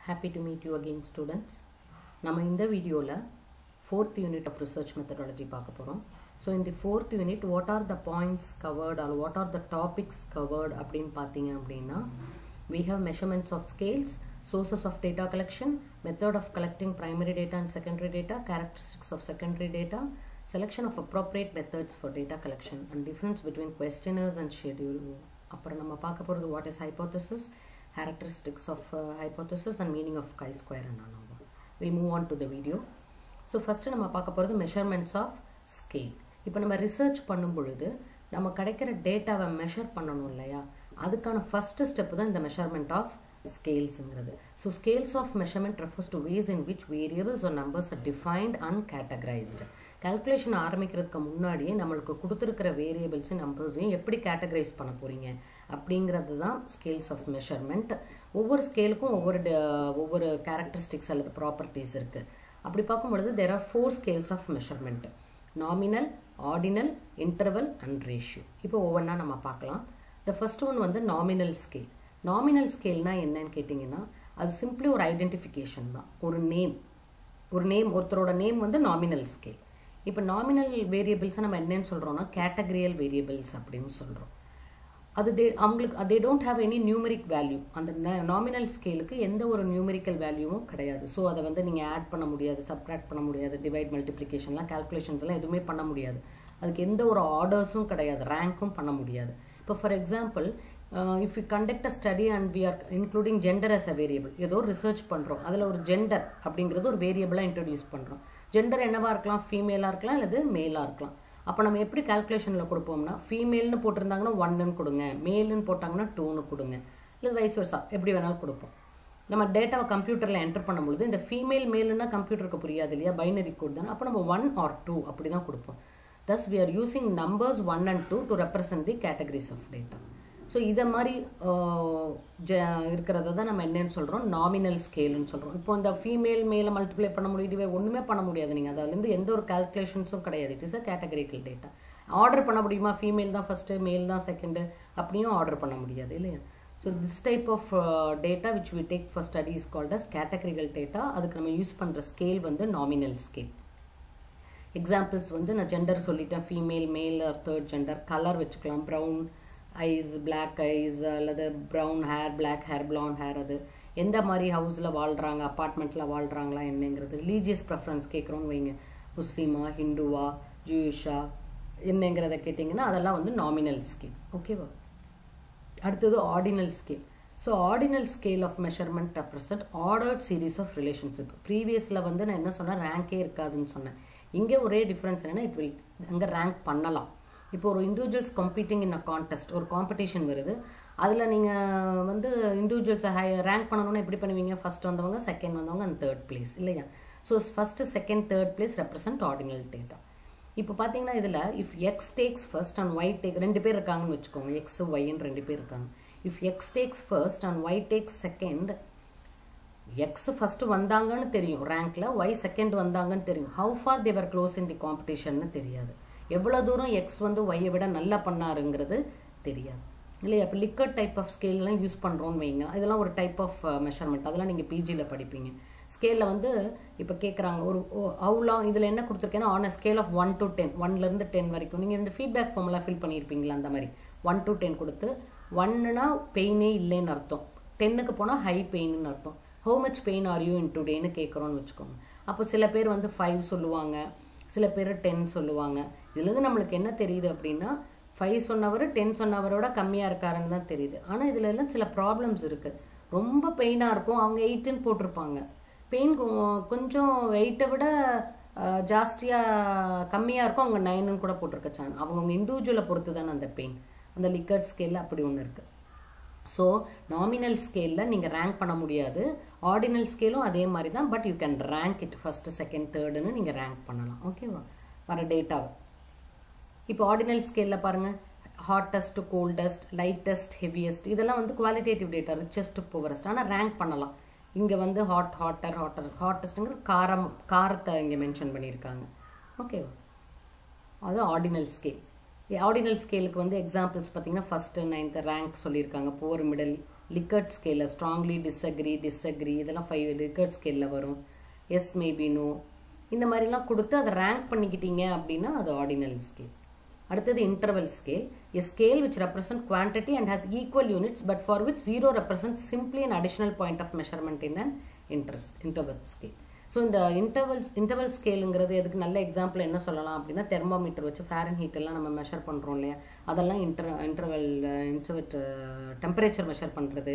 Happy to meet you again students. நம்ம இந்த வீடியோவில் fourth unit of research methodology பார்க்க போகிறோம் ஸோ இந்த fourth unit what are the points covered or what are the topics covered அப்படின்னு பார்த்தீங்க அப்படின்னா we have measurements of scales sources of data collection method of collecting primary data and secondary data characteristics of secondary data selection of appropriate methods for data collection and difference between questionnaires and schedule அப்புறம் நம்ம பார்க்க போகிறது what is hypothesis characteristics of uh, hypothesis and meaning of chi-square and ANOVA we'll move on to the video. So first நம்ம பார்க்க போகிறது measurements of scale இப்போ நம்ம research பண்ணும் பொழுது நம்ம கிடைக்கிற டேட்டாவை மெஷர் பண்ணணும் இல்லையா? அதுக்கான ஃபஸ்ட்டு ஸ்டெப் தான் இந்த measurement of ஸ்கேல்ஸுங்கிறது so scales of measurement refers to ways in which variables are numbers are defined and categorised calculation ஆரம்பிக்கிறதுக்கு முன்னாடியே நம்மளுக்கு கொடுத்துருக்கிற வேரியபிள்ஸையும் நம்பர்ஸையும் எப்படி கேட்டகரைஸ் பண்ண போகிறீங்க அப்படிங்கிறது தான் ஸ்கேல்ஸ் ஆஃப் மெஷர்மெண்ட் ஒவ்வொரு ஸ்கேலுக்கும் ஒவ்வொரு ஒவ்வொரு கேரக்டரிஸ்டிக்ஸ் அல்லது ப்ராப்பர்ட்டிஸ் இருக்குது அப்படி பார்க்கும்பொழுது there are four scales of measurement nominal ordinal interval and ratio இப்போ ஒவ்வொன்றா நம்ம பார்க்கலாம். த ஃபர்ஸ்ட் ஒன் வந்து நாமினல் ஸ்கேல் நாமினல் ஸ்கேல்னா என்னன்னு கேட்டிங்கன்னா அது சிம்பிளி ஒரு ஐடென்டிஃபிகேஷன் தான். ஒரு நேம் ஒரு நேம் ஒருத்தரோட நேம் வந்து நாமினல் ஸ்கேல் இப்போ நாமினல் வேரியபிள்ஸை நம்ம என்னன்னு சொல்கிறோம்னா கேட்டகரியல் வேரியபிள்ஸ் அப்படின்னு சொல்கிறோம் அது தே அவங்களுக்கு they don't have any numeric value அந்த நாமினல் ஸ்கேலுக்கு எந்த ஒரு நியூமரிக்கல் வேல்யூவும் கிடையாது. ஸோ அதை வந்து நீங்கள் ஆட் பண்ண முடியாது சப்ராக்ட் பண்ண முடியாது டிவைட் மல்டிப்ளிகேஷன்லாம் கேல்குலேஷன்ஸ்லாம் எதுவுமே பண்ண முடியாது. அதுக்கு எந்த ஒரு ஆர்டர்ஸும் கிடையாது ரேங்க்கும் பண்ண முடியாது. இப்போ for example if you conduct a study and we are including gender as a variable ஏதோ ரிசர்ச் பண்ணுறோம் அதில் ஒரு ஜெண்டர் அப்படிங்கிறது ஒரு வேரியபிளாக இன்ட்ரடியூஸ் பண்ணுறோம் ஜெண்டர் என்னவாக இருக்கலாம்? ஃபீமேலாக இருக்கலாம் அல்லது மேலாக இருக்கலாம். அப்போ நம்ம எப்படி கால்குலேஷனில் கொடுப்போம்னா ஃபீமேல்னு போட்டிருந்தாங்கன்னா ஒன்னுன்னு கொடுங்க மேலுன்னு போட்டாங்கன்னா டூன்னு கொடுங்க இல்லை வைஸ் வருஷா எப்படி வேணாலும் கொடுப்போம். நம்ம டேட்டாவை கம்ப்யூட்டரில் என்டர் பண்ணும்பொழுது இந்த ஃபீமேல் மேலுன்னா கம்ப்யூட்டருக்கு புரியாது இல்லையா? பைனரி கோட் தானே. அப்போ நம்ம ஒன் ஆர் டூ அப்படி தான் கொடுப்போம். Thus we are using numbers one and two to represent the categories of data so இதை மாதிரி இருக்கிறத தான் நம்ம என்னன்னு சொல்கிறோம் நாமினல் ஸ்கேல்னு சொல்கிறோம் இப்போ இந்த ஃபீமேல் மேலே மல்டிப்ளை பண்ண முடியவே ஒன்றுமே பண்ண முடியாது நீங்கள் அதுலேருந்து எந்த ஒரு கால்குலேஷன்ஸும் கிடையாது. It is a categorical data order பண்ண முடியுமா? ஃபீமேல் தான் ஃபஸ்ட்டு மேல் தான் செகண்டு அப்படியும் ஆர்டர் பண்ண முடியாது இல்லையா? So this type of data which we take for study is called as categorical data அதுக்கு நம்ம யூஸ் பண்ணுற ஸ்கேல் வந்து நாமினல் ஸ்கேல் எக்ஸாம்பிள்ஸ் வந்து நான் ஜெண்டர் சொல்லிட்டேன். Female male or third gender colour வச்சுக்கலாம். ப்ரௌன் ஐஸ் பிளாக் ஐஸ் அல்லது brown hair black hair blonde hair அது எந்த மாதிரி ஹவுஸில் வாழ்கிறாங்க அப்பார்ட்மெண்ட்டில் வாழ்கிறாங்களா என்னங்கிறது ரிலீஜியஸ் ப்ரெஃபரன்ஸ் கேட்குறோன்னு வைங்க. முஸ்லீமா ஹிந்துவா ஜூயிஷா என்னங்கிறத கேட்டிங்கன்னா அதெல்லாம் வந்து நாமினல் ஸ்கேல் ஓகேவா அடுத்தது ordinal scale so ordinal scale of measurement represent ordered series of relationship ப்ரீவியஸில் வந்து நான் என்ன சொன்னேன்? ரேங்கே இருக்காதுன்னு சொன்னேன். இங்கே ஒரே டிஃப்ரென்ஸ் என்னென்னா இட் வில் அங்கே ரேங்க் பண்ணலாம். இப்போ ஒரு individuals competing in a contest ஒரு காம்படிஷன் வருது. அதில் நீங்கள் வந்து இண்டிவிஜுவல்ஸை ஹை ரேங்க் பண்ணணும்னா எப்படி பண்ணுவீங்க? ஃபர்ஸ்ட் வந்தவங்க செகண்ட் வந்தவங்க அண்ட் தேர்ட் பிளேஸ் இல்லையா? So first second third place represent ordinal data இப்போ பார்த்தீங்கன்னா இதில் if X takes first and Y take ரெண்டு பேர் இருக்காங்கன்னு வச்சுக்கோங்க. எக்ஸ் ஒய்ன்னு ரெண்டு பேர் இருக்காங்க. If X takes first and Y takes second X first வந்தாங்கன்னு தெரியும். ரேங்க்ல ஒய் செகண்ட் வந்தாங்கன்னு தெரியும். How far they were close in the காம்படிஷன்னு தெரியாது. எவ்வளோ தூரம் எக்ஸ் வந்து ஒய்யை விட நல்லா பண்ணாருங்கிறது தெரியாது. இல்லையா? இப்போ லிக்கர் டைப் ஆஃப் ஸ்கேல்லாம் யூஸ் பண்ணுறோன்னு வைங்க. இதெல்லாம் ஒரு டைப் ஆஃப் மெஷர்மெண்ட் அதெல்லாம் நீங்கள் பிஜியில் படிப்பீங்க. ஸ்கேலில் வந்து இப்போ கேட்குறாங்க ஒரு அவ்வளோ இதில் என்ன கொடுத்துருக்கேன்னா on a scale of one to ten ஒன்லேருந்து டென் வரைக்கும். நீங்கள் ரெண்டு ஃபீட்பேக் ஃபார்ம்லாம் ஃபில் பண்ணியிருப்பீங்களா அந்த மாதிரி? ஒன் டு டென் கொடுத்து ஒன்னுனா பெயினே இல்லைன்னு அர்த்தம். டென்னுக்கு போனால் ஹை பெயின்னு அர்த்தம். How much pain are you in டுடேன்னு கேட்குறோன்னு வச்சுக்கோங்க. அப்போ சில பேர் வந்து ஃபைவ் சொல்லுவாங்க. சில பேர் டென் சொல்லுவாங்க. இதுலேருந்து நம்மளுக்கு என்ன தெரியுது அப்படின்னா ஃபைவ் சொன்னவர் டென் சொன்னவரோட கம்மியாக இருக்காருன்னு தான் தெரியுது. ஆனால் இதில் எல்லாம் சில ப்ராப்ளம்ஸ் இருக்குது ரொம்ப பெயினாக இருக்கும். அவங்க எயிட்டுன்னு போட்டிருப்பாங்க. பெயின் கொஞ்சம் வெயிட்டை விட ஜாஸ்தியாக கம்மியாக இருக்கும். அவங்க நைனுன்னு கூட போட்டிருக்க சான் அவங்கவுங்க இண்டிவிஜுவலை பொறுத்து தானே அந்த பெயின் அந்த லிக்கர்ட் ஸ்கேலில் அப்படி ஒன்று இருக்குது ஸோ நாமினல் ஸ்கேலில் நீங்கள் ரேங்க் பண்ண முடியாது. ஆர்டினல் ஸ்கேலும் அதே மாதிரி தான் but you can rank it first second தேர்டுன்னு நீங்கள் ரேங்க் பண்ணலாம். ஓகேவா வர டேட்டாவை இப்போ ஆர்டினல் ஸ்கேலில் பாருங்கள் ஹாட்டஸ்ட் கோல்டஸ்ட் லைட்டஸ்ட் ஹெவியஸ்ட் இதெல்லாம் வந்து குவாலிட்டேட்டிவ் டேட்டா ரிச்சஸ்ட் புவரஸ்ட் ஆனால் ரேங்க் பண்ணலாம். இங்கே வந்து ஹாட் ஹாட்டர் ஹாட்டர் ஹாட்டஸ்ட்டுங்கிறது காரம் காரத்தை இங்கே மென்ஷன் பண்ணியிருக்காங்க. ஓகேவா அது ஆர்டினல் ஸ்கேல் ஆர்டினல் ஸ்கேலுக்கு வந்து எக்ஸாம்பிள்ஸ் பார்த்தீங்கன்னா ஃபஸ்ட்டு நைன்த்து ரேங்க் சொல்லியிருக்காங்க. புவர் மிடில் லிக்கர்ட் ஸ்கேலில் ஸ்ட்ராங்லி டிஸ்அக்ரி டிஸ்அக்ரி இதெல்லாம் ஃபைவ் லிக்கர்ட் ஸ்கேலில் வரும். எஸ் மேபி நோ இந்த மாதிரிலாம் கொடுத்து அதை ரேங்க் பண்ணிக்கிட்டீங்க அப்படின்னா அது ஆர்டினல் ஸ்கேல் அடுத்தது interval scale a scale which represent quantity and has equal units but for which zero represent simply an additional point of measurement in an inters interval scale so இந்த intervals interval ஸ்கேலுங்கிறது எதுக்கு நல்ல example என்ன சொல்லலாம் அப்படின்னா thermometer வச்சு ஃபேரன் heat எல்லாம் நம்ம மெஷர் பண்ணுறோம் இல்லையா? அதெல்லாம் inter interval interval temperature measure பண்ணுறது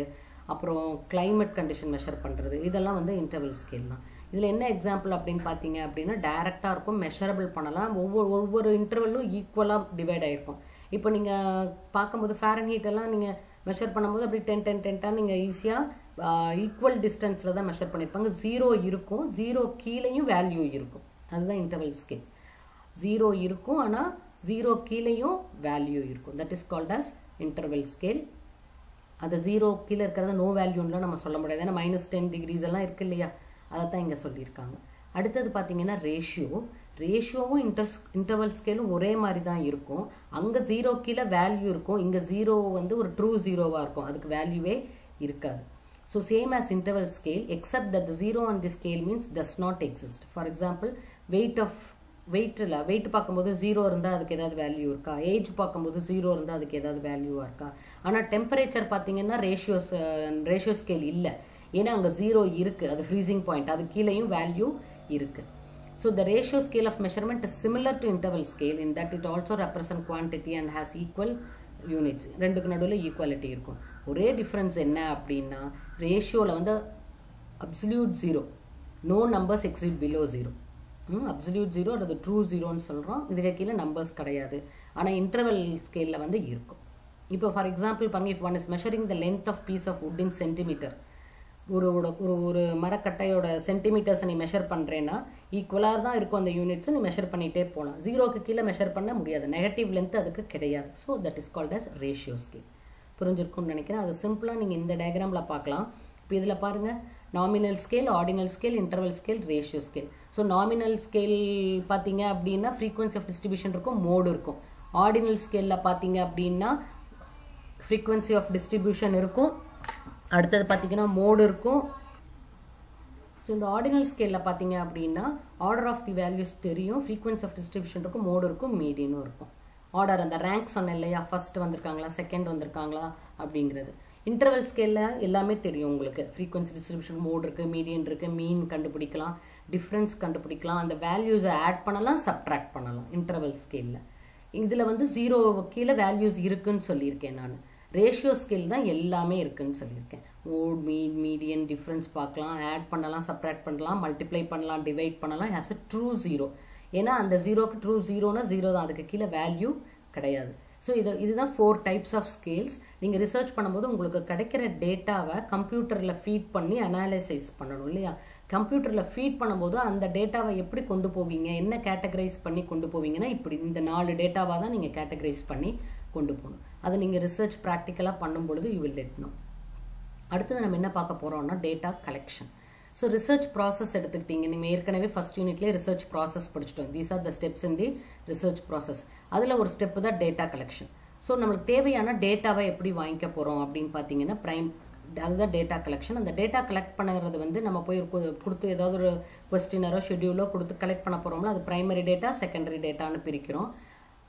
அப்புறம் கிளைமேட் கண்டிஷன் மெஷர் பண்ணுறது இதெல்லாம் வந்து இன்டர்வல் ஸ்கேல் தான். இதில் என்ன எக்ஸாம்பிள் அப்படின்னு பார்த்தீங்க அப்படின்னா டைரெக்டாக இருக்கும் மெஷரபிள் பண்ணலாம். ஒவ்வொரு ஒவ்வொரு இன்டர்வலும் ஈக்குவலாக டிவைட் ஆகிருக்கும் இப்போ நீங்கள் பார்க்கும்போது ஃபேரன் ஹீட் எல்லாம் நீங்கள் மெஷர் பண்ணும்போது அப்படி டென் டென் டென்ட்டாக நீங்கள் ஈஸியாக ஈக்குவல் டிஸ்டன்ஸில் தான் மெஷர் பண்ணியிருப்பாங்க ஜீரோ இருக்கும். ஜீரோ கீழேயும் வேல்யூ இருக்கும். அதுதான் இன்டர்வல் ஸ்கேல் ஜீரோ இருக்கும் ஆனால் ஜீரோ கீழேயும் வேல்யூ இருக்கும். That is called as interval scale அது ஜீரோ கீழே இருக்கிறத நோ வேல்யூன்லாம் நம்ம சொல்ல முடியாது. ஏன்னா மைனஸ் டென் டிகிரிஸ் எல்லாம் இருக்கு இல்லையா? அதை தான் இங்கே சொல்லியிருக்காங்க. அடுத்தது பார்த்தீங்கன்னா ரேஷியோ ரேஷியோவும் இன்டர்ஸ் இன்டர்வல் ஸ்கேலும் ஒரே மாதிரி தான் இருக்கும். அங்கே ஜீரோ கீழே வேல்யூ இருக்கும். இங்கே ஜீரோ வந்து ஒரு ட்ரூ ஜீரோவாக இருக்கும். அதுக்கு வேல்யூவே இருக்காது. So same as interval scale except that zero on the scale means does not exist for example weight of வெயிட்டில் வெயிட் பார்க்கும்போது ஜீரோ இருந்தால் அதுக்கு ஏதாவது வேல்யூ இருக்கா? ஏஜ் பார்க்கும்போது ஜீரோ இருந்தால் அதுக்கு ஏதாவது வேல்யூவாக இருக்கா? ஆனால் டெம்பரேச்சர் பார்த்தீங்கன்னா ரேஷியோஸ் ரேஷியோ ஸ்கேல் இல்லை. ஏன்னா அங்கே ஜீரோ இருக்குது அது ஃப்ரீசிங் பாயிண்ட் அது கீழேயும் வேல்யூ இருக்குது so the ratio scale of measurement is similar to interval scale in that it also represent quantity and has equal units ரெண்டுக்கு நடுவில் ஈக்குவாலிட்டி இருக்கும். ஒரே டிஃப்ரென்ஸ் என்ன அப்படின்னா ரேஷியோவில் வந்து absolute zero no numbers exist below zero absolute zero அல்லது true ஜீரோன்னு சொல்கிறோம் இதுக்கு கீழே நம்பர்ஸ் கிடையாது. ஆனால் இன்டர்வல் ஸ்கேலில் வந்து இருக்கும். இப்போ ஃபார் எக்ஸாம்பிள் பாருங்க if one is measuring the length of piece of wood in centimeter ஒரு ஒரு ஒரு மரக்கட்டையோட சென்டிமீட்டர்ஸை நீ மெஷர் பண்ணுறேன்னா ஈக்குவலாக தான் இருக்கும் அந்த யூனிட்ஸை நீ மெஷர் பண்ணிகிட்டே போகலாம் ஜீரோக்கு கீழே மெஷர் பண்ண முடியாது. நெகட்டிவ் லென்த் அதுக்கு கிடையாது. So that is called as ratio scale புரிஞ்சிருக்கும்னு நினைக்கிறேன். அது சிம்பிளாக நீங்கள் இந்த டயக்ராமில் பார்க்கலாம். இப்போ இதில் பாருங்கள் nominal scale ordinal scale interval scale ratio scale so nominal scale பார்த்தீங்க அப்படின்னா ஃப்ரீக்வன்சி ஆஃப் டிஸ்ட்ரிபியூஷன் இருக்கும் மோடு இருக்கும். ஆர்டினல் ஸ்கேலில் பார்த்தீங்க அப்படின்னா ஃப்ரீக்வன்சி ஆஃப் டிஸ்ட்ரிபியூஷன் இருக்கும். அடுத்தது பார்த்தீங்கன்னா மோடு இருக்கும். ஸோ இந்த ஆர்டினல் ஸ்கேலில் பார்த்தீங்க அப்படின்னா ஆர்டர் ஆஃப் தி வேல்யூஸ் தெரியும் ஃப்ரீக்வன்சி ஆஃப் டிஸ்ட்ரிபியூஷன் இருக்கும் மோடு இருக்கும் மீடியனும் இருக்கும். ஆர்டர் அந்த ரேங்க் சொன்னேன் இல்லையா? ஃபர்ஸ்ட் வந்திருக்காங்களா? செகண்ட் வந்திருக்காங்களா? அப்படிங்கிறது. இன்டர்வல் ஸ்கேலில் எல்லாமே தெரியும் உங்களுக்கு. ஃப்ரீக்வன்சி டிஸ்ட்ரிபியூஷன் மோட் இருக்குது மீடியன் இருக்குது மீன் கண்டுபிடிக்கலாம் டிஃப்ரென்ஸ் கண்டுபிடிக்கலாம். அந்த வேல்யூஸை ஆட் பண்ணலாம் சப்ட்ராக்ட் பண்ணலாம் இன்டர்வல் ஸ்கேலில் இதில் வந்து ஜீரோ கீழே வேல்யூஸ் இருக்குன்னு சொல்லியிருக்கேன் நான். ரேஷியோ ஸ்கேல் தான் எல்லாமே இருக்குன்னு சொல்லியிருக்கேன். ஓட் மீன் மீடியன் டிஃப்ரென்ஸ் பார்க்கலாம் ஆட் பண்ணலாம் சப்ராக்ட் பண்ணலாம் மல்டிப்ளை பண்ணலாம் டிவைட் பண்ணலாம். ஆஸ் அ ட்ரூ ஜீரோ ஏன்னா அந்த ஜீரோக்கு ட்ரூ ஜீரோனா ஜீரோ தான். அதுக்கு கீழே வேல்யூ கிடையாது. ஸோ இது இதுதான் ஃபோர் டைப்ஸ் ஆஃப் ஸ்கேல்ஸ் நீங்கள் ரிசர்ச் பண்ணும்போது உங்களுக்கு கிடைக்கிற டேட்டாவை கம்ப்யூட்டரில் ஃபீட் பண்ணி அனாலிசைஸ் பண்ணணும் இல்லையா? கம்ப்யூட்டரில் ஃபீட் பண்ணும்போது அந்த டேட்டாவை எப்படி கொண்டு போவீங்க? என்ன கேட்டகரைஸ் பண்ணி கொண்டு போவீங்கன்னா இப்படி இந்த நாலு டேட்டாவாக தான் நீங்கள் கேட்டகரைஸ் பண்ணி கொண்டு போகணும். அதை நீங்கள் ரிசர்ச் ப்ராக்டிக்கலாக பண்ணும் பொழுது யூ வில் லெட் நோ அடுத்தது நம்ம என்ன பார்க்க போகிறோம்னா data collection so research process எடுத்துக்கிட்டீங்க. நீங்கள் ஏற்கனவே ஃபர்ஸ்ட் யூனிட்லேயே research process படிச்சிட்டோம். These are the steps in the research process அதில் ஒரு ஸ்டெப் தான் டேட்டா கலெக்ஷன் ஸோ நம்மளுக்கு தேவையான டேட்டாவை எப்படி வாங்கிக்க போகிறோம் அப்படின்னு பார்த்தீங்கன்னா ப்ரைம் அதுதான் டேட்டா கலெக்ஷன் அந்த டேட்டா கலெக்ட் பண்ணுறது வந்து நம்ம போய் கொடுத்து ஏதாவது ஒரு கொஸ்டினரோ ஷெட்யூலோ கொடுத்து கலெக்ட் பண்ண போகிறோம்ல அது ப்ரைமரி டேட்டா செகண்டரி டேட்டான்னு பிரிக்கிறோம்.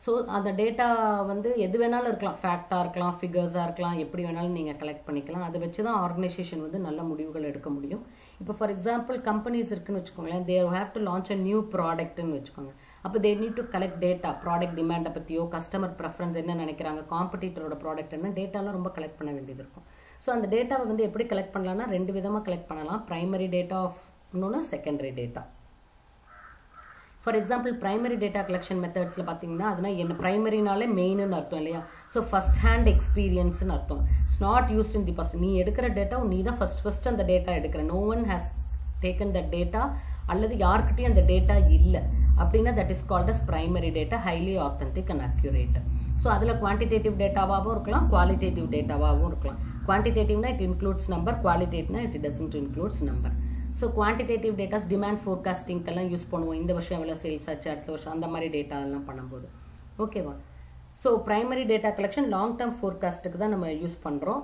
ஸோ அந்த டேட்டா வந்து எது வேணாலும் இருக்கலாம். ஃபேக்டாக இருக்கலாம் ஃபிகர்ஸாக இருக்கலாம் எப்படி வேணாலும் நீங்கள் கலெக்ட் பண்ணிக்கலாம். அதை வச்சு தான் ஆர்கனைசேஷன் வந்து நல்ல முடிவுகள் எடுக்க முடியும். இப்போ ஃபார் எக்ஸாம்பிள் கம்பெனிஸ் இருக்குன்னு வச்சுக்கோங்களேன் there have to launch a new ப்ராடக்ட்னு வச்சுக்கோங்க. அப்போ they need to collect data product டிமாண்டை பற்றியோ கஸ்டமர் ப்ரெஃபரன்ஸ் என்ன நினைக்கிறாங்க காம்படிட்டரோட ப்ராடக்ட் என்ன டேட்டாலாம் ரொம்ப கலெக்ட் பண்ண வேண்டியது இருக்கும். ஸோ அந்த டேட்டாவை வந்து எப்படி கலெக்ட் பண்ணலாம்னா ரெண்டு விதமாக கலெக்ட் பண்ணலாம். ப்ரைமரி டேட்டா ஆஃப் இன்னொன்று secondary data for example primary data collection மெத்தட்ஸில் பார்த்தீங்கன்னா அதுனா என்ன ப்ரைமரினாலே மெயின்னு அர்த்தம் இல்லையா? ஸோ ஃபஸ்ட் ஹேண்ட் எக்ஸ்பீரியன்ஸ்னு அர்த்தம். It's not use in the first நீ எடுக்கிற டேட்டா நீ தான் ஃபஸ்ட் ஃபஸ்ட் அந்த டேட்டா எடுக்கிற. No one has taken the data அல்லது யார்கிட்டையும் அந்த டேட்டா இல்லை. அப்படின்னா that is called as primary data highly authentic and accurate so அதில் குவான்டிடேட்டிவ் டேட்டாவாகவும் இருக்கலாம் குவாலிட்டேட்டிவ் டேட்டாவாகவும் இருக்கலாம். குவான்டிடேட்டிவ்னா it includes number குவாலிட்டேட்டிவ்னா it doesn't includes number so quantitative datas demand ஃபோர்காஸ்டிங்கெல்லாம் use பண்ணுவோம். இந்த வருஷம் எவ்வளோ சேல்ஸ் ஆச்சு அடுத்த வருஷம் அந்த மாதிரி டேட்டா எல்லாம் பண்ணும்போது. ஓகேவா so primary data collection long term ஃபோர்காஸ்ட்டுக்கு தான் நம்ம யூஸ் பண்ணுறோம்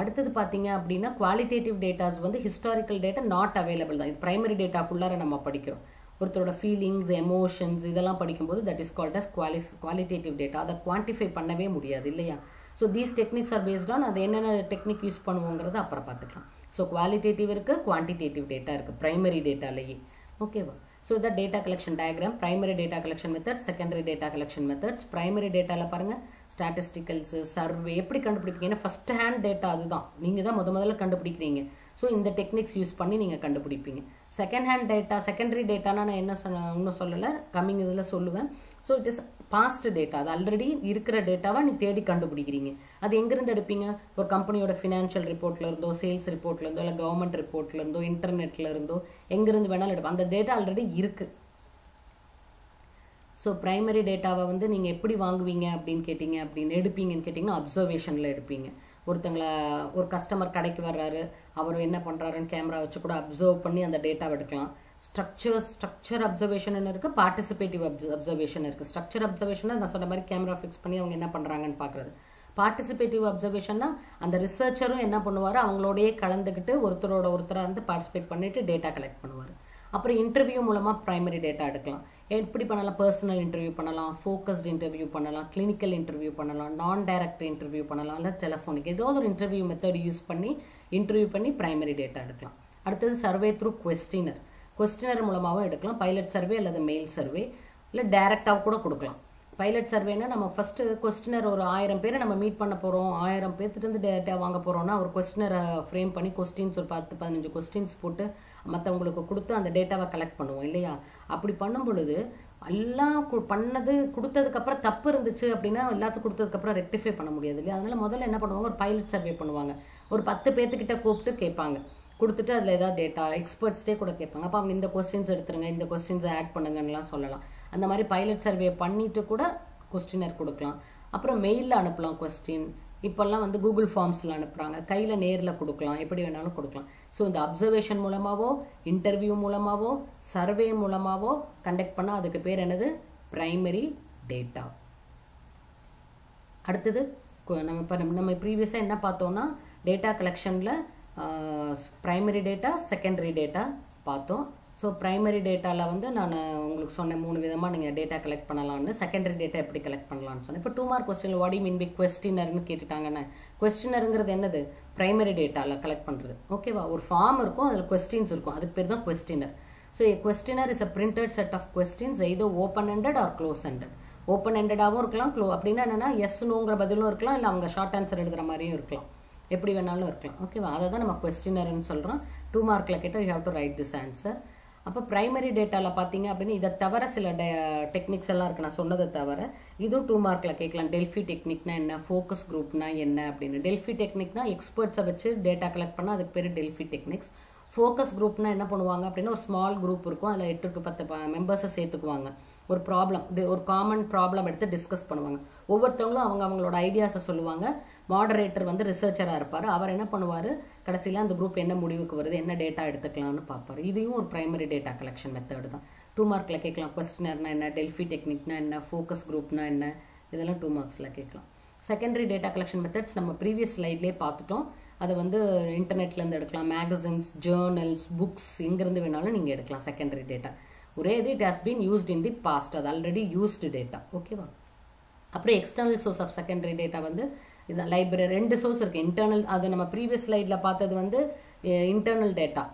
அடுத்தது பார்த்தீங்க அப்படின்னா குவாலிட்டேட்டிவ் டேட்டாஸ் வந்து ஹிஸ்டாரிக்கல் டேட்டா நாட் அவைலபிள் தான். இது ப்ரைமரி டேட்டாக்குள்ளார நம்ம படிக்கிறோம். ஒருத்தரோட ஃபீலிங்ஸ் எமோஷன்ஸ் இதெல்லாம் படிக்கும்போது that is called as quali qualitative data அதை குவான்டிஃபை பண்ணவே முடியாது இல்லையா? So these techniques are based on அது என்னென்ன டெக்னிக் யூஸ் பண்ணுவோங்கிறத அப்புறம் பார்த்துக்கலாம் ஸோ குவாலிட்டேட்டிவ் இருக்குது குவான்டிடேட்டிவ் டேட்டா இருக்குது ப்ரைமரி டேட்டாலேயே ஓகேவா ஸோ இதான் data collection diagram primary data collection method secondary data collection methods primary டேட்டாவில் பாருங்கள் ஸ்டாட்டிஸ்டிக்கல்ஸ் சர்வே எப்படி கண்டுபிடிப்பீங்க? ஏன்னா ஃபஸ்ட் ஹேண்ட் டேட்டா அதுதான். நீங்கள் தான் முத முதல்ல கண்டுபிடிக்கிறீங்க. ஸோ இந்த டெக்னிக்ஸ் யூஸ் பண்ணி நீங்கள் கண்டுபிடிப்பீங்க. செகண்ட் ஹேண்ட் டேட்டா செகண்டரி டேட்டானா நான் என்ன சொன்ன இன்னும் சொல்லலை. கம்மிங் இதில் சொல்லுவேன். So it is past data அது ஆல்ரெடி இருக்கிற டேட்டாவை நீ தேடி கண்டுபிடிக்கிறீங்க. அது எங்கேருந்து எடுப்பீங்க? ஒரு கம்பெனியோட ஃபினான்ஷியல் ரிப்போர்ட்ல இருந்தோ சேல்ஸ் ரிப்போர்ட்ல இருந்தோ இல்லை கவர்மெண்ட் ரிப்போர்ட்ல இருந்தோ இன்டர்நெட்ல இருந்தோ எங்கேருந்து வேணாலும் எடுப்போம் அந்த டேட்டா ஆல்ரெடி இருக்கு. ஸோ ப்ரைமரி டேட்டாவை வந்து நீங்கள் எப்படி வாங்குவீங்க அப்படின்னு கேட்டிங்க அப்படின்னு எடுப்பீங்கன்னு கேட்டிங்கன்னா அப்சர்வேஷனில் எடுப்பீங்க. ஒருத்தங்களை ஒரு கஸ்டமர் கடைக்கு வர்றாரு. அவர் என்ன பண்ணுறாருன்னு கேமரா வச்சு கூட அப்சர்வ் பண்ணி அந்த டேட்டாவை எடுக்கலாம். ஸ்ட்ரக்சர் ஸ்ட்ரக்சர் அப்சர்வேஷன் இருக்குது பார்ட்டிசிபேட்டிவ் அப்சர்வேஷன் இருக்குது ஸ்ட்ரக்சர் அப்சர்வேஷன் நான் சொன்ன மாதிரி கேமரா ஃபிக்ஸ் பண்ணி அவங்க என்ன பண்ணுறாங்கன்னு பார்க்குறது பார்ட்டிசிபேட்டிவ் அப்சர்வேஷன்னா அந்த ரிசர்ச்சரும் என்ன பண்ணுவார்? அவங்களோடயே கலந்துக்கிட்டு ஒருத்தரோட ஒருத்தராக இருந்து பார்ட்டிசிபேட் பண்ணிட்டு டேட்டா கலெக்ட் பண்ணுவார். அப்புறம் இன்டர்வியூ மூலமாக ப்ரைமரி டேட்டா எடுக்கலாம். எப்படி பண்ணலாம்? பர்சனல் இன்டர்வியூ பண்ணலாம் ஃபோக்கஸ்ட் இன்டர்வியூ பண்ணலாம் கிளினிக்கல் இன்டர்வியூ பண்ணலாம் நான் டைரக்ட் இன்டர்வியூ பண்ணலாம் இல்லை டெலஃபோனிக் ஏதோ ஒரு இன்டர்வியூ மெத்தட் யூஸ் பண்ணி இன்டர்வியூ பண்ணி ப்ரைமரி டேட்டா எடுக்கலாம். அடுத்தது சர்வே த்ரூ கொஸ்டினர் கொஸ்டினர் மூலமாகவும் எடுக்கலாம். பைலட் சர்வே அல்லது மெயில் சர்வே இல்லை டைரெக்டாக கூட கொடுக்கலாம். பைலட் சர்வேனா நம்ம ஃபர்ஸ்ட் கொஸ்டினர் ஒரு ஆயிரம் பேரை நம்ம மீட் பண்ண போகிறோம் ஆயிரம் பேர்த்துட்டு இருந்து டேட்டா வாங்க போகிறோம்னா ஒரு கொஸ்டினரை ஃப்ரேம் பண்ணி கொஸ்டின்ஸ் ஒரு பத்து பதினஞ்சு கொஸ்டின்ஸ் போட்டு மற்றவங்களுக்கு கொடுத்து அந்த டேட்டாவை கலெக்ட் பண்ணுவோம். இல்லையா? அப்படி பண்ணும் பொழுது எல்லாம் பண்ணது கொடுத்ததுக்கப்புறம் தப்பு இருந்துச்சு அப்படின்னா எல்லாத்துக்கும் கொடுத்ததுக்கப்புறம் ரெக்டிஃபை பண்ண முடியாது. இல்லையா? அதனால முதல்ல என்ன பண்ணுவாங்க? ஒரு பைலட் சர்வே பண்ணுவாங்க. ஒரு பத்து பேர்த்துக்கிட்ட கூப்பிட்டு கேட்பாங்க. கொடுத்துட்டு அதில் ஏதாவது டேட்டா எக்ஸ்பர்ட்ஸ்டே கூட கேட்பாங்க. அப்போ அவங்க இந்த கொஸ்டின்ஸ் எடுத்துருங்க இந்த கொஸ்டின்ஸை ஆட் பண்ணுங்கன்னுலாம் சொல்லலாம். அந்த மாதிரி பைலட் சர்வே பண்ணிட்டு கூட கொஸ்டினர் கொடுக்கலாம். அப்புறம் மெயிலில் அனுப்பலாம் கொஸ்டின் இப்போல்லாம் வந்து கூகுள் ஃபார்ம்ஸில் அனுப்புகிறாங்க கையில் நேரில் கொடுக்கலாம். எப்படி வேணாலும் கொடுக்கலாம். ஸோ இந்த அப்சர்வேஷன் மூலமாகவோ இன்டர்வியூ மூலமாகவோ சர்வே மூலமாகவோ கண்டக்ட் பண்ணால் அதுக்கு பேர் என்னது? ப்ரைமரி டேட்டா அடுத்தது நம்ம இப்போ நம்ம ப்ரீவியஸாக என்ன பார்த்தோம்னா டேட்டா கலெக்ஷனில் ப்ரைமரி டேட்டா செகண்டரி டேட்டா பார்த்தோம். ஸோ ப்ரைமரி டேட்டாவில் வந்து நான் உங்களுக்கு சொன்னேன் மூணு விதமாக நீங்கள் டேட்டா கலெக்ட் பண்ணலாம்னு. செகண்டரி டேட்டா எப்படி கலெக்ட் பண்ணலாம்னு சொன்னேன். இப்போ டூ மார்க் கொஸ்டின் வாடி மீன் பி கொஸ்டினர்னு கேட்டுட்டாங்கன்னு கொஸ்டினருங்கிறது என்னது? ப்ரைமரி டேட்டாவில் கலெக்ட் பண்ணுறது ஓகேவா ஒரு ஃபார்ம் இருக்கும் அதில் கொஸ்டின்ஸ் இருக்கும். அதுக்கு பேர் தான் questionnaire so a questionnaire is a printed set of questions either open ended or close ended open ஹெண்டடாகவும் இருக்கலாம் க்ளோ அப்படின்னா என்னென்னா எஸ் நோங்கிற பதிலும் இருக்கலாம் இல்லை அவங்க ஷார்ட் ஆன்சர் எழுதுற மாதிரியும் இருக்கலாம். எப்படி வேணாலும் இருக்கலாம். ஓகேவா அதை தான் நம்ம கொஸ்டினர்னு சொல்கிறோம் டூ மார்க்கில் கேட்டால் you have to write this answer அப்போ ப்ரைமரி டேட்டாவில் பார்த்தீங்க அப்படின்னு இதை தவிர சில டெக்னிக்ஸ் எல்லாம் இருக்கு. நான் சொன்னதை தவிர இதுவும் டூ மார்க்கில் கேட்கலாம். டெல்ஃபி டெக்னிக்னா என்ன? ஃபோக்கஸ் குரூப்னா என்ன அப்படின்னு. டெல்ஃபி டெக்னிக்னா எக்ஸ்பர்ட்ஸை வச்சு டேட்டா கலெக்ட் பண்ணால் அதுக்கு பேர் டெல்ஃபி டெக்னிக்ஸ் ஃபோக்கஸ் குரூப்னா என்ன பண்ணுவாங்க அப்படின்னா ஒரு ஸ்மால் குரூப் இருக்கும். அதில் எட்டு டு பத்து மெம்பர்ஸை சேர்த்துக்குவாங்க. ஒரு ப்ராப்ளம் ஒரு காமன் ப்ராப்ளம் எடுத்து டிஸ்கஸ் பண்ணுவாங்க. ஒவ்வொருத்தவங்களும் அவங்க அவங்களோட ஐடியாஸை சொல்லுவாங்க. மாடரேட்டர் வந்து ரிசர்ச்சராக இருப்பார். அவர் என்ன பண்ணுவார்? கடைசியில் அந்த குரூப் என்ன முடிவுக்கு வருது என்ன டேட்டா எடுத்துக்கலாம்னு பார்ப்பார். இதையும் ஒரு ப்ரைமரி டேட்டா கலெக்ஷன் மெத்தட் தான். டூ மார்க்கில் கேட்கலாம். கொஸ்டினர்னா என்ன? டெல்ஃபி டெக்னிக்னா என்ன? ஃபோக்கஸ் குரூப்னா என்ன? இதெல்லாம் டூ மார்க்ஸில் கேட்கலாம். செகண்டரி டேட்டா கலெக்ஷன் மெத்தட்ஸ் நம்ம ப்ரீவியஸ் ஸ்லைட்லேயே பார்த்துட்டோம். அதை வந்து இன்டர்நெட்லேருந்து எடுக்கலாம். மேகசின்ஸ் ஜேர்னல்ஸ் புக்ஸ் இங்கேருந்து வேணாலும் நீங்கள் எடுக்கலாம் செகண்டரி டேட்டா ஒரே இது it has been used in the past அது ஆல்ரெடி யூஸ்டு டேட்டா ஓகேவா அப்புறம் external source of secondary data வந்து இது லைப்ரரி ரெண்டு சோர்ஸ் இருக்குது இன்டர்னல் அது நம்ம ப்ரீவியஸ் ஸ்லைடில் பார்த்தது வந்து இன்டர்னல் டேட்டா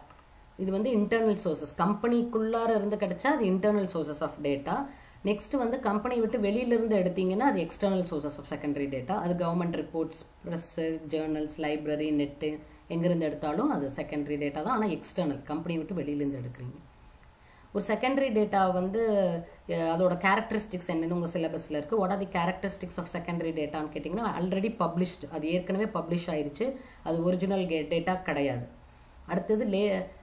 இது வந்து இன்டர்னல் சோர்சஸ் கம்பெனிக்குள்ளார இருந்து கிடைச்சா அது internal sources of data next வந்து கம்பெனி விட்டு வெளியிலிருந்து எடுத்தீங்கன்னா அது external sources of secondary data அது government reports press journals library net எங்கேருந்து எடுத்தாலும் அது செகண்டரி டேட்டா தான். ஆனால் எக்ஸ்டர்னல் கம்பெனி விட்டு வெளியிலேருந்து எடுக்கிறீங்க. ஒரு செகண்டரி டேட்டா வந்து அதோட கேரக்டரிஸ்டிக்ஸ் என்னன்னு உங்கள் சிலபஸில் இருக்குது what are the characteristics of secondary டேட்டான்னு கேட்டிங்கன்னா ஆல்ரெடி பப்ளிஷ்டு அது ஏற்கனவே பப்ளிஷ் ஆயிருச்சு. அது ஒரிஜினல் டேட்டா கிடையாது. அடுத்தது லே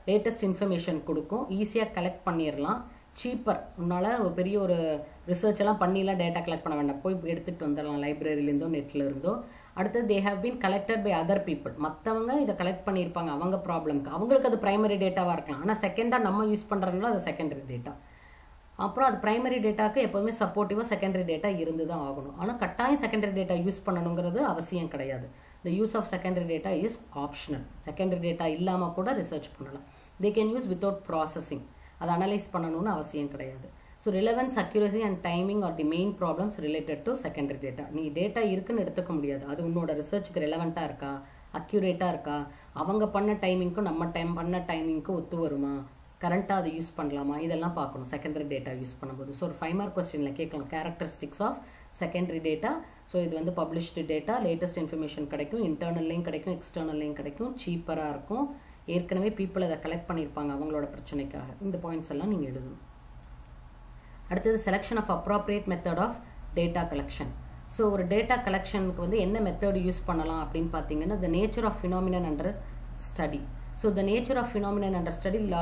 லேட்டஸ்ட் இன்ஃபர்மேஷன் கொடுக்கும். ஈஸியாக கலெக்ட் பண்ணிடலாம் சீப்பர் உன்னால் ஒரு பெரிய ஒரு ரிசர்ச் எல்லாம் பண்ணிலாம் டேட்டா கலெக்ட் பண்ண வேண்டாம். போய் எடுத்துகிட்டு வந்துடலாம் லைப்ரரியிலேருந்தோ நெட்டில் இருந்தோ. அடுத்தது they have been collected by other people மற்றவங்க இதை கலெக்ட் பண்ணியிருப்பாங்க அவங்க ப்ராப்ளம்க்கு அவங்களுக்கு அது பிரைமரி டேட்டாவாக இருக்கலாம். ஆனால் செகண்டாக நம்ம யூஸ் பண்ணுறதுனால அது செகண்டரி டேட்டா அப்புறம் அது பிரைமரி டேட்டாக்கு எப்போதுமே சப்போர்ட்டிவாக செகண்டரி டேட்டா இருந்து தான் ஆகணும். ஆனால் கட்டாயம் செகண்டரி டேட்டா யூஸ் பண்ணணுங்கிறது அவசியம் கிடையாது. The use of secondary data is optional secondary data இல்லாமல் கூட ரிசர்ச் பண்ணலாம். They can use without processing அதை அனலைஸ் பண்ணணும்னு அவசியம் கிடையாது. So relevance accuracy and timing are the main problems related to secondary data நீ டேட்டா இருக்குன்னு எடுத்துக்க முடியாது. அது உன்னோட ரிசர்ச்சுக்கு ரிலவெண்ட்டாக இருக்கா? அக்யூரேட்டாக இருக்கா? அவங்க பண்ண டைமிங்க்கும் நம்ம டைம் பண்ண டைமிங்க்கும் ஒத்து வருமா? கரண்ட்டாக அதை யூஸ் பண்ணலாமா? இதெல்லாம் பார்க்கணும். செகண்டரி டேட்டா யூஸ் பண்ணும்போது. ஸோ ஒரு ஃபைவ் மார்க் கொஸ்டினில் கேட்கலாம். Characteristics of secondary data so இது வந்து பப்ளிஷ்டு டேட்டா லேட்டஸ்ட் இன்ஃபர்மேஷன் கிடைக்கும். இன்டர்னல்லையும் கிடைக்கும். எக்ஸ்டர்னல்லையும் கிடைக்கும். சீப்பராக இருக்கும். ஏற்கனவே பீப்புள் அதை கலெக்ட் பண்ணியிருப்பாங்க. அவங்களோட பிரச்சனைக்காக. இந்த பாயிண்ட்ஸ் எல்லாம் நீங்கள் எழுதணும். அடுத்தது selection of appropriate method of data collection so ஒரு டேட்டா கலெக்ஷனுக்கு வந்து என்ன மெத்தட் யூஸ் பண்ணலாம் அப்படின்னு பார்த்தீங்கன்னா the nature of phenomenon under study so the nature of phenomenon under study லா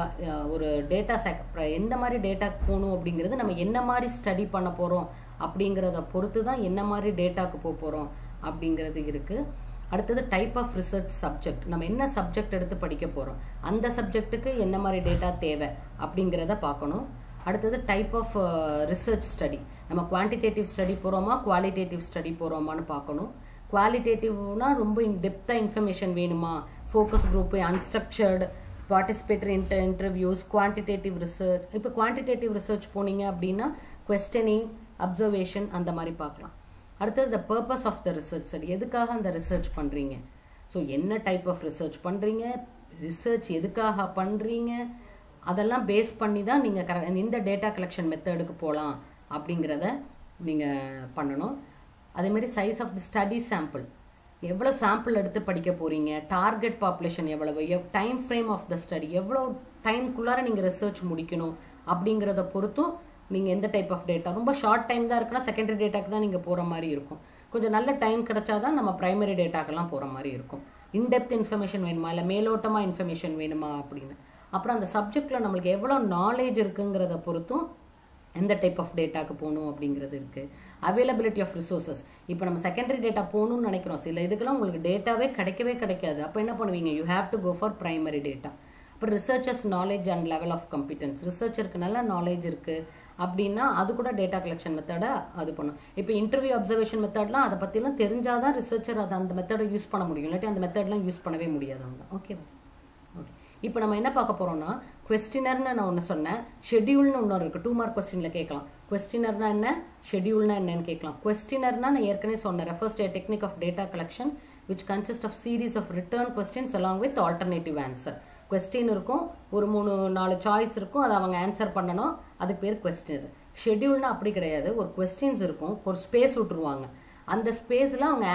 ஒரு டேட்டா செக் எந்த மாதிரி டேட்டா போகணும் அப்படிங்கிறது நம்ம என்ன மாதிரி ஸ்டடி பண்ண போகிறோம் அப்படிங்கிறத பொறுத்து தான் என்ன மாதிரி டேட்டாக்கு போக போகிறோம் அப்படிங்கிறது இருக்குது அடுத்தது டைப் ஆஃப் ரிசர்ச் சப்ஜெக்ட் நம்ம என்ன சப்ஜெக்ட் எடுத்து படிக்க போகிறோம் அந்த சப்ஜெக்ட்டுக்கு என்ன மாதிரி டேட்டா தேவை அப்படிங்கிறத பார்க்கணும். அடுத்தது டைப் ஆஃப் ரிசர்ச் ஸ்டடி நம்ம குவான்டிடேட்டிவ் ஸ்டடி போகிறோமா குவாலிட்டேட்டிவ் ஸ்டடி போகிறோமான்னு பார்க்கணும். குவாலிட்டேட்டிவ்னா ரொம்ப இன் டெப்த்தாக இன்ஃபர்மேஷன் வேணுமா? Focus group unstructured participatory inter interviews quantitative research இப்போ குவான்டிடேட்டிவ் ரிசர்ச் போனீங்க அப்படின்னா கொஸ்டனிங் அப்சர்வேஷன் அந்த மாதிரி பார்க்கலாம். அடுத்தது the purpose of the research study எதுக்காக அந்த ரிசர்ச் பண்ணுறீங்க ஸோ என்ன டைப் ஆஃப் ரிசர்ச் பண்ணுறீங்க ரிசர்ச் எதுக்காக பண்ணுறீங்க அதெல்லாம் பேஸ் பண்ணி தான் நீங்கள் கரெக்ட் இந்த டேட்டா கலெக்ஷன் மெத்தடுக்கு போகலாம் அப்படிங்கிறத நீங்கள் பண்ணணும். அதேமாதிரி size of the study sample எவ்வளோ சாம்பிள் எடுத்து படிக்க போகிறீங்க டார்கெட் பாப்புலேஷன் எவ்வளவு? எவ் time frame of the study எவ்வளோ டைம்குள்ளார நீங்கள் ரிசர்ச் முடிக்கணும் அப்படிங்கிறத பொறுத்தும் நீங்கள் எந்த டைப் ஆஃப் டேட்டா ரொம்ப ஷார்ட் டைம் தான் இருக்குன்னா செகண்டரி டேட்டாக்கு தான் நீங்கள் போகிற மாதிரி இருக்கும். கொஞ்சம் நல்ல டைம் கிடைச்சாதான் நம்ம ப்ரைமரி டேட்டாக்கெல்லாம் போகிற மாதிரி இருக்கும். இன்டெப்த் இன்ஃபர்மேஷன் வேணுமா? இல்லை மேலோட்டமாக இன்ஃபர்மேஷன் வேணுமா அப்படின்னு. அப்புறம் அந்த சப்ஜெக்டில் நம்மளுக்கு எவ்வளோ நாலேஜ் இருக்குங்கிறத பொறுத்தும் எந்த டைப் ஆஃப் டேட்டாக்கு போகணும் அப்படிங்கிறது இருக்குது அவைலபிலிட்டி ஆஃப் ரிசோர்சஸ் இப்போ நம்ம செகண்டரி டேட்டா போகணும்னு நினைக்கிறோம். சில இதுக்கெல்லாம் உங்களுக்கு டேட்டாவே கிடைக்கவே கிடைக்காது. அப்போ என்ன பண்ணுவீங்க? You have to go for primary data அப்புறம் researchers knowledge and level of competence ரிசர்ச்சருக்கு நல்ல நாலேஜ் இருக்குது அப்படின்னா அது கூட டேட்டா கலெக்ஷன் மெத்தடை அது பண்ணும். இப்போ இன்டர்வியூ அப்சர்வேஷன் மெத்தட்லாம் அதை பற்றிலாம் தெரிஞ்சாதான் ரிசர்ச்சர் அதை அந்த மெத்தடை யூஸ் பண்ண முடியும். இல்லாட்டி அந்த மெத்தட்லாம் யூஸ் பண்ணவே முடியாது அவங்க. ஓகேவா ஓகே இப்போ நம்ம என்ன பார்க்க போறோம்னா கொஸ்டினர்னு நான் ஒன்று சொன்னேன். ஷெட்யூல்னு ஒன்று இருக்கு. டூ மார்க் கொஸ்டினில் கேட்கலாம். கொஸ்டினர்னா என்ன? ஷெட்யூல்னா என்னன்னு கேட்கலாம். கொஸ்டினர்னா நான் ஏற்கனவே சொன்னேன். Refers to technique of data collection which consist of series of written questions along with alternative answer question இருக்கும். ஒரு மூணு நாலு சாய்ஸ் இருக்கும். அதை அவங்க ஆன்சர் பண்ணணும். அதுக்கு பேர் கொஸ்டினர் ஷெட்யூல்னா அப்படி கிடையாது. ஒரு கொஸ்டின்ஸ் இருக்கும். ஒரு ஸ்பேஸ் விட்டுருவாங்க. அந்த ஸ்பேஸில் அவங்க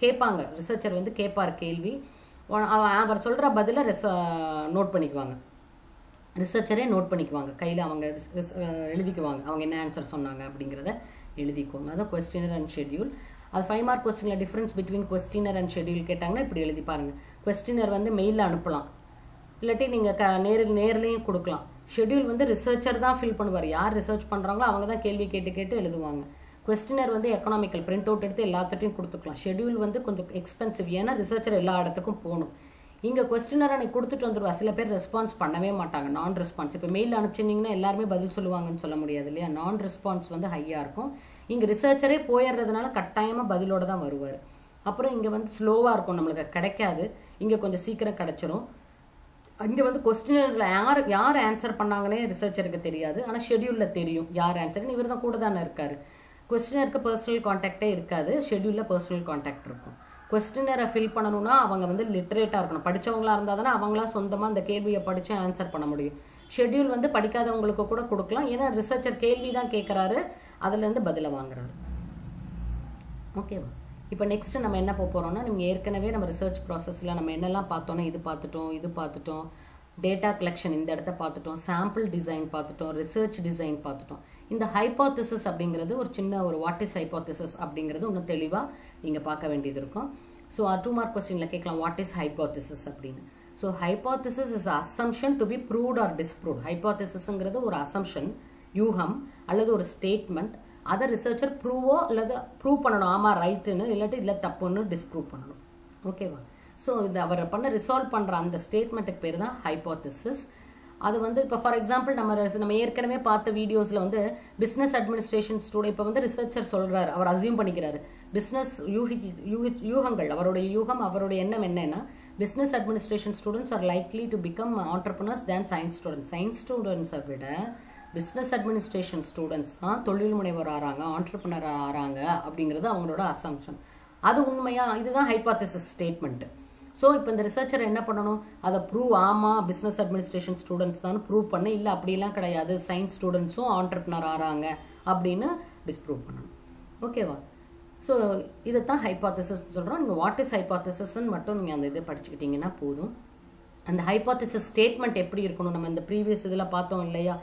கேட்பாங்க. ரிசர்ச்சர் வந்து கேட்பார் கேள்வி. அவன் அவர் சொல்கிற பதிலை ரெஸ் நோட் பண்ணிக்குவாங்க. ரிசர்ச்சரே நோட் பண்ணிக்குவாங்க. கையில் அவங்க எழுதிக்குவாங்க. அவங்க என்ன ஆன்சர் சொன்னாங்க அப்படிங்கிறத எழுதிக்குவாங்க. அதான் கொஸ்டினர் அண்ட் ஷெட்யூல் அது ஃபைவ் மார்க் கொஸ்டினில் difference between questionnaire and schedule கேட்டாங்கன்னா இப்படி எழுதி பாருங்க. கொஸ்டினர் வந்து மெயிலில் அனுப்பலாம். இல்லாட்டி நீங்கள் க நேரில் நேர்லேயும் கொடுக்கலாம். ஷெட்யூல் வந்து ரிசர்ச்சர் தான் ஃபில் பண்ணுவார். யார் ரிசர்ச் பண்ணுறாங்களோ அவங்க தான் கேள்வி கேட்டு கேட்டு எழுதுவாங்க. கொஸ்டினர் வந்து எக்கனாமிக்கல் பிரிண்ட் அவுட் எடுத்து எல்லாத்துட்டையும் கொடுத்துக்கலாம். ஷெட்யூல் வந்து கொஞ்சம் எக்ஸ்பென்சிவ் ஏன்னா ரிசர்ச்சர் எல்லா இடத்துக்கும் போகணும். இங்கே கொஸ்டினர் அன்னைக்கு கொடுத்துட்டு வந்துடுவா சில பேர் ரெஸ்பான்ஸ் பண்ணவே மாட்டாங்க. நான் ரெஸ்பான்ஸ் இப்போ மெயில் அனுப்பிச்சிருந்தீங்கன்னா எல்லாருமே பதில் சொல்லுவாங்கன்னு சொல்ல முடியாது இல்லையா? நான் ரெஸ்பான்ஸ் வந்து ஹையாக இருக்கும். இங்கே ரிசர்ச்சரே போயிடுறதுனால கட்டாயமாக பதிலோட தான் வருவார். அப்புறம் இங்கே வந்து ஸ்லோவாக இருக்கும். நம்மளுக்கு கிடைக்காது. இங்கே கொஞ்சம் சீக்கிரம் கிடைச்சிரும். இங்கே வந்து கொஸ்டினரில் யார் யார் ஆன்சர் பண்ணாங்கன்னே ரிசர்ச்சருக்கு தெரியாது. ஆனால் ஷெடியூலில் தெரியும். யார் ஆன்சர்னு இவர் தான் கூட தானே இருக்காரு. கொஸ்டினருக்கு பர்சனல் காண்டாக்டே இருக்காது. ஷெடியூலில் பர்சனல் காண்டாக்ட் இருக்கும். கொஸ்டினரை ஃபில் பண்ணணும்னா அவங்க வந்து லிட்ரேட்டாக இருக்கணும். படித்தவங்களா இருந்தால் தானே அவங்களாம் சொந்தமாக அந்த கேள்வியை படித்து ஆன்சர் பண்ண முடியும். ஷெட்யூல் வந்து படிக்காதவங்களுக்கு கூட கொடுக்கலாம். ஏன்னா ரிசர்ச்சர் கேள்வி தான் கேட்குறாரு அதுலேருந்து பதிலை வாங்குறாரு. ஓகேவா இப்போ நெக்ஸ்ட் நம்ம என்ன போக போகிறோம்னா நீங்கள் ஏற்கனவே நம்ம ரிசர்ச் ப்ராசஸில் நம்ம என்னெல்லாம் பார்த்தோன்னா இது பார்த்துட்டோம் இது பார்த்துட்டோம். டேட்டா கலெக்ஷன் இந்த இடத்த பார்த்துட்டோம். சாம்பிள் டிசைன் பார்த்துட்டோம். ரிசர்ச் டிசைன் பார்த்துட்டோம். இந்த ஹைப்போத்திசிஸ் அப்படிங்கிறது ஒரு சின்ன ஒரு வாட் இஸ் ஹைப்போத்திசிஸ் அப்படிங்கிறது இன்னும் தெளிவாக நீங்கள் பார்க்க வேண்டியது இருக்கும். ஸோ டூ மார்க் கொஸ்டினில் கேட்கலாம் வாட் இஸ் ஹைப்போத்திசிஸ் அப்படின்னு? So hypothesis is assumption to be proved or disproved ஹைப்போத்திசிஸ்ங்கிறது ஒரு அசம்ஷன் யூகம் அல்லது ஒரு ஸ்டேட்மெண்ட் அதை ரிசர்ச்சர் ப்ரூவோ அல்லது ப்ரூவ் பண்ணணும். ஆமாம் ரைட்டுன்னு இல்லாட்டி இல்லை தப்புன்னு டிஸ்ப்ரூவ் பண்ணணும். ஓகேவா ஸோ இது அவர் பண்ண ரிசால்வ் பண்ணுற அந்த ஸ்டேட்மெண்ட்டுக்கு பேர் தான் ஹைப்போத்திசிஸ் அது வந்து இப்போ ஃபார் எக்ஸாம்பிள் நம்ம நம்ம ஏற்கனவே பார்த்த வீடியோஸில் வந்து பிஸ்னஸ் அட்மினிஸ்ட்ரேஷன் ஸ்டூடெண்ட் இப்போ வந்து ரிசர்ச்சர் சொல்கிறார் அவர் அசியூம் பண்ணிக்கிறார். பிஸ்னஸ் யூகி யூகி யூகங்கள் அவருடைய யூகம் அவருடைய எண்ணம் என்னன்னா business administration students are likely to become entrepreneurs than science students science ஸ்டூடெண்ட்ஸை விட பிஸ்னஸ் அட்மினிஸ்ட்ரேஷன் ஸ்டூடெண்ட்ஸ் தான் தொழில் முனைவர் ஆறாங்க ஆண்டர்பனர் ஆறாங்க அப்படிங்கிறது அவங்களோட அசம்ஷன் அது உண்மையா? இதுதான் ஹைபாத்திசிஸ் ஸ்டேட்மெண்ட் ஸோ இப்போ இந்த ரிசர்ச்சர் என்ன பண்ணணும்? அதை ப்ரூவ் ஆமாம் பிஸ்னஸ் அட்மினிஸ்ட்ரேஷன் ஸ்டூடெண்ட்ஸ் தான். ப்ரூவ் பண்ண இல்லை அப்படிலாம் கிடையாது. சயின்ஸ் ஸ்டூடெண்ட்ஸும் ஆண்டர்பனர் ஆறாங்க அப்படின்னு டிஸ்ப்ரூவ் பண்ணணும். ஓகேவா ஸோ இதை தான் ஹைபாத்தசிஸ் சொல்கிறோம் நீங்கள் வாட் இஸ் ஹைபாத்தசிஸ்ன்னு மட்டும் நீங்கள் அந்த இதை படிச்சுக்கிட்டீங்கன்னா போதும். அந்த ஹைபாத்தசிஸ் ஸ்டேட்மெண்ட் எப்படி இருக்கணும்? நம்ம இந்த ப்ரீவியஸ் இதில் பார்த்தோம் இல்லையா?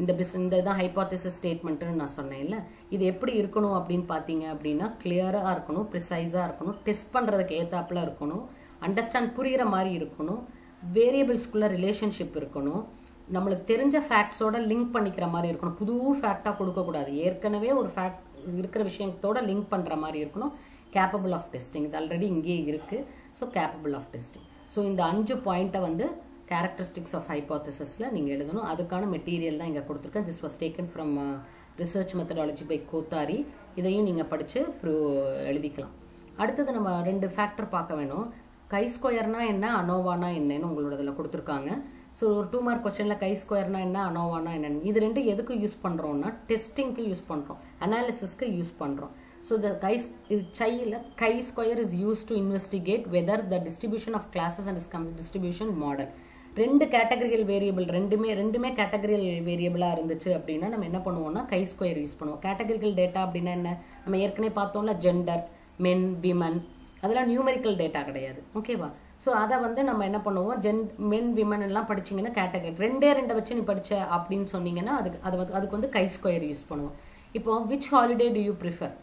இந்த பிஸ் இந்த இதான் ஹைபாத்திசிஸ் ஸ்டேட்மெண்ட்னு நான் சொன்னேன் இல்லை இது எப்படி இருக்கணும் அப்படின்னு பார்த்தீங்க அப்படின்னா கிளியராக இருக்கணும் ப்ரிசைஸாக இருக்கணும் டெஸ்ட் பண்ணுறதுக்கு ஏத்தாப்பில் இருக்கணும் அண்டர்ஸ்டாண்ட் புரிகிற மாதிரி இருக்கணும் வேரியபிள்ஸ்குள்ளே ரிலேஷன்ஷிப் இருக்கணும் நம்மளுக்கு தெரிஞ்ச ஃபேக்ட்ஸோட லிங்க் பண்ணிக்கிற மாதிரி இருக்கணும். புது ஃபேக்டாக கொடுக்கக்கூடாது. ஏற்கனவே ஒரு ஃபேக்ட் இருக்கிற விஷயத்தோட லிங்க் பண்ணுற மாதிரி இருக்கணும். கேப்பபிள் ஆஃப் டெஸ்டிங் இது ஆல்ரெடி இங்கேயே இருக்குது so capable of testing so இந்த அஞ்சு பாயிண்ட்டை வந்து கேரக்டரிஸ்டிக்ஸ் ஆஃப் ஹைபாத்திசிஸில் நீங்கள் எழுதணும். அதுக்கான மெட்டீரியல் தான் இங்கே கொடுத்துருக்கேன். This was taken from research methodology by Kothari இதையும் நீங்கள் படித்து எழுதிக்கலாம். அடுத்தது நம்ம ரெண்டு ஃபேக்டர் பார்க்க வேணும். கை ஸ்கொயர்னா என்ன அனோவானா என்னன்னு உங்களோட இதில் கொடுத்துருக்காங்க. ஸோ ஒரு டூ மார்க் கொஸ்டினில் கை ஸ்கொயர்னா என்ன அனோவானா என்னன்னு. இது ரெண்டு எதுக்கு யூஸ் பண்ணுறோம்னா டெஸ்டிங்க்கு யூஸ் பண்ணுறோம் அனாலிசிஸ்க்கு யூஸ் பண்ணுறோம் ஸோ த கை இது சையில் chi square is use to investigate whether the distribution of classes and is distribution model ரெண்டு கேட்டகரியல் வேரியபிள் ரெண்டுமே ரெண்டுமே கேட்டகரியல் வேரியபிளாக இருந்துச்சு அப்படின்னா நம்ம என்ன பண்ணுவோம்னா கை ஸ்கொயர் யூஸ் பண்ணுவோம். கேட்டகரிக்கல் டேட்டா அப்படின்னா என்ன? நம்ம ஏற்கனவே பார்த்தோம்ல ஜெண்டர் மென் விமன் அதெல்லாம் நியூமெரிக்கல் டேட்டா கிடையாது. ஓகேவா ஸோ அதை வந்து நம்ம என்ன பண்ணுவோம்? ஜென் மென் விமன் எல்லாம் படிச்சிங்கன்னா கேட்டகரி ரெண்டே ரெண்டை வச்சு நீ படிச்ச அப்படின்னு சொன்னீங்கன்னா அதுக்கு அது அதுக்கு வந்து கை ஸ்கொயர் யூஸ் பண்ணுவோம். இப்போ which holiday do you prefer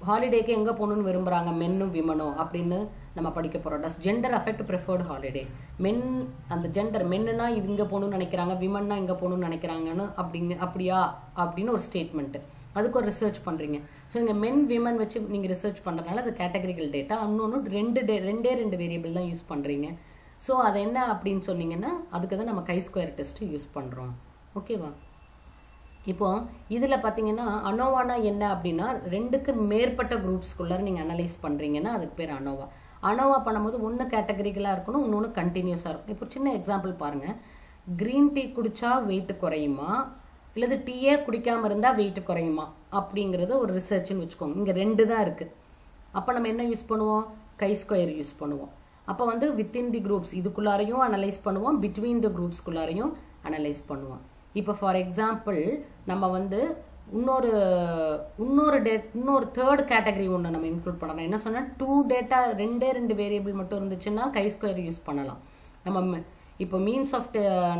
ஹாலிடேக்கு எங்கே போகணும்னு விரும்புகிறாங்க மென்னும் விமனும் அப்படின்னு நம்ம படிக்க போகிறோம் does gender affect preferred holiday men அந்த ஜெண்டர் மென்னுனா இது இங்கே போகணும்னு நினைக்கிறாங்க விமன்னா இங்கே போகணும்னு நினைக்கிறாங்கன்னு அப்படிங்க அப்படியா? அப்படின்னு ஒரு ஸ்டேட்மெண்ட்டு அதுக்கு ஒரு ரிசர்ச் பண்ணுறீங்க ஸோ நீங்கள் மென் விமன் வச்சு நீங்கள் ரிசர்ச் பண்ணுறதுனால அது கேட்டகரிக்கல் டேட்டா இன்னொன்று ரெண்டு டே ரெண்டே ரெண்டு வேரியபிள் தான் யூஸ் பண்ணுறீங்க ஸோ அது என்ன அப்படின்னு சொன்னீங்கன்னா அதுக்கு தான் நம்ம கை ஸ்கொயர் டெஸ்ட் யூஸ் பண்ணுறோம் ஓகேவா இப்போ இதில் பார்த்தீங்கன்னா அனோவானா என்ன அப்படின்னா ரெண்டுக்கு மேற்பட்ட குரூப்ஸ்குள்ளார நீங்கள் அனலைஸ் பண்ணுறீங்கன்னா அதுக்கு பேர் அனோவா அனோவா பண்ணும்போது ஒன்று கேட்டகரிக்கலாக இருக்கணும் இன்னொன்று கண்டினியூஸாக இருக்கும் இப்போ சின்ன எக்ஸாம்பிள் பாருங்கள் க்ரீன் டீ குடித்தா வெயிட் குறையுமா? இல்லது டீயே குடிக்காமல் இருந்தால் வெயிட் குறையுமா? அப்படிங்கிறது ஒரு ரிசர்ச்னு வச்சுக்கோங்க. இங்கே ரெண்டு தான் இருக்குது அப்போ நம்ம என்ன யூஸ் பண்ணுவோம்? கை ஸ்கொயர் யூஸ் பண்ணுவோம். அப்போ வந்து வித்தின் தி குரூப்ஸ் இதுக்குள்ளாரையும் அனலைஸ் பண்ணுவோம். பிட்வீன் தி குரூப்ஸ்குள்ளாரையும் அனலைஸ் பண்ணுவோம். இப்போ ஃபார் எக்ஸாம்பிள் நம்ம வந்து இன்னொரு இன்னொரு டே இன்னொரு தேர்ட் கேட்டகரி ஒன்று நம்ம இன்க்ளூட் பண்ணலாம். என்ன சொன்னால் டூ டேட்டா ரெண்டே ரெண்டு வேரியபிள் மட்டும் இருந்துச்சுன்னா கை ஸ்கொயர் யூஸ் பண்ணலாம். நம்ம இப்போ மீன்ஸ் ஆஃப்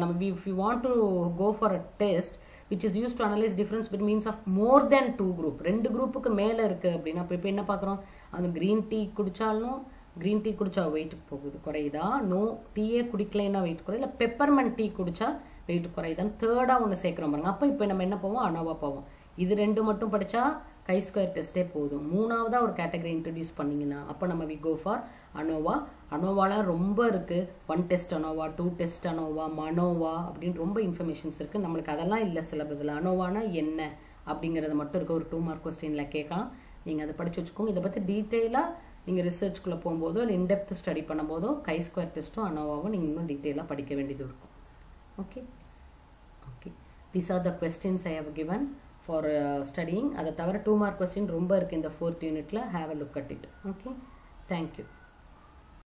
நம்ம if you want to go for a test which is use to analyse difference bit means of more than two group ரெண்டு குரூப்புக்கு மேலே இருக்குது அப்படின்னா இப்போ இப்போ என்ன பார்க்குறோம்? அந்த க்ரீன் டீ குடித்தாலும் க்ரீன் டீ குடிச்சா வெயிட் போகுது குறையுதா? நோ டீயே குடிக்கலைன்னா வெயிட் குறையுது இல்லை பெப்பர்மெண்ட் டீ குடிச்சா வெயிட் குறையுதான்னு தேர்டாக ஒன்று சேர்க்குறோம் பாருங்க. அப்போ இப்போ நம்ம என்ன போவோம்? அனோவா போவோம். இது ரெண்டு மட்டும் படித்தா கை ஸ்கொயர் டெஸ்ட்டே போதும். மூணாவதாக ஒரு கேட்டகரி இன்ட்ரடியூஸ் பண்ணிங்கன்னா அப்போ நம்ம வி கோ ஃபார் அனோவா அனோவாலாம் ரொம்ப இருக்குது one test ANOVA two test ANOVA MANOVA அப்படின்னு ரொம்ப இன்ஃபர்மேஷன்ஸ் இருக்குது நம்மளுக்கு அதெல்லாம் இல்லை சிலபஸில் அனோவானா என்ன அப்படிங்கிறது மட்டும் இருக்குது ஒரு டூ மார்க் கொஸ்டினில் கேட்கலாம். நீங்கள் அதை படித்து வச்சுக்கோங்க. இதை பற்றி டீட்டெயிலாக நீங்கள் ரிசர்ச்குள்ளே போகும்போதோ இல்லை இன்டெப்த் ஸ்டடி பண்ணும்போதோ கை ஸ்கொயர் டெஸ்ட்டும் அனோவாவும் நீங்கள் இன்னும் டீட்டெயிலாக படிக்க வேண்டியது இருக்கும். Okay okay these are the questions I have given for studying அதை தவிர டூ மார்க் கொஸ்டின் ரொம்ப இருக்குது இந்த ஃபோர்த் யூனிட்டில் have a look at it okay thank you